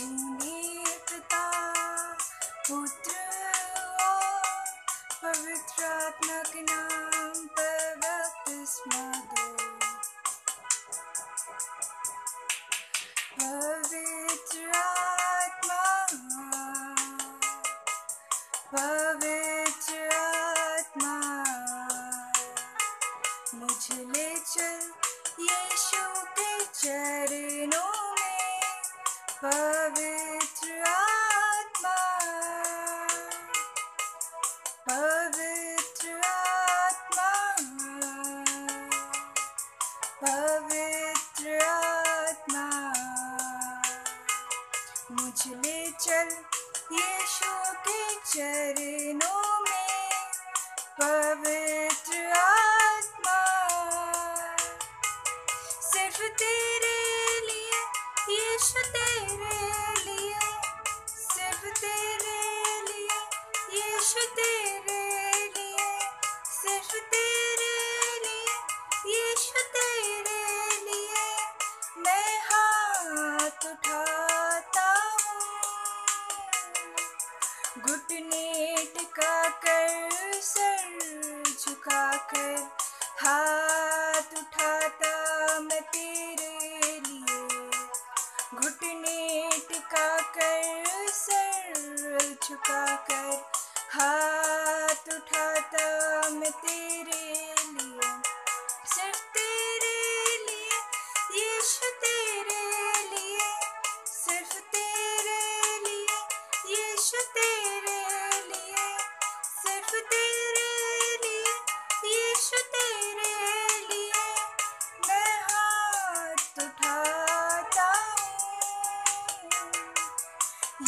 पुनीतता पुत्र पवित्रात्मक नाम पर वक्त स्मदो मुझे ले चल, यीशु के चरणों में, पवित्र आत्मा। सिर्फ़ तेरे लिए, यीशु तेरे लिए, सिर्फ़ तेरे लिए, यीशु तेरे लिए, सिर्फ़ तेरे लिए, यीशु तेरे लिए, मैं हाथ उठाता घुटने टिका कर सर झुका कर हाथ उठाता मैं तेरे लिए। घुटने टिका कर सर झुका कर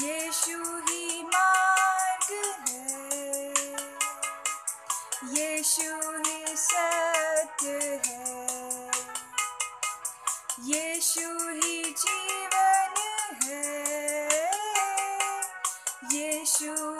यीशु ही मार्ग है। यीशु ही सत्य है। यीशु ही जीवन है। यीशु